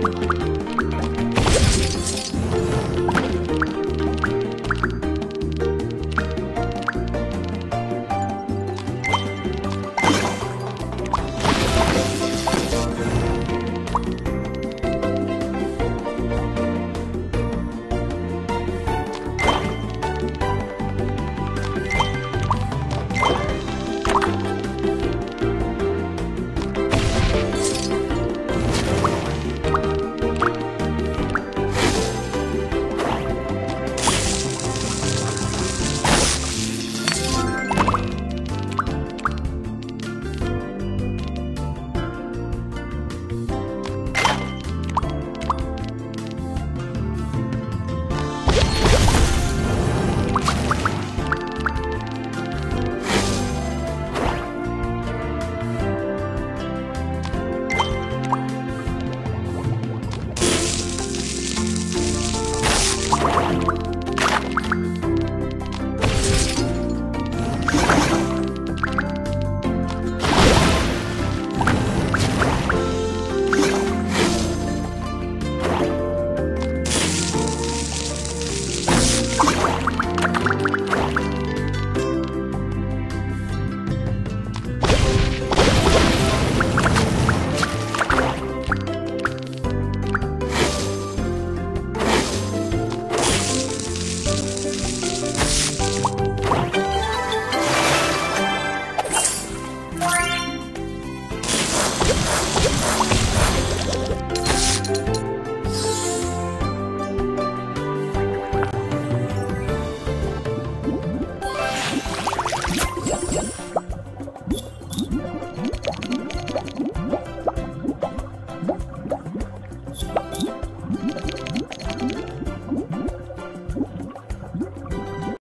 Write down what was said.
Bye.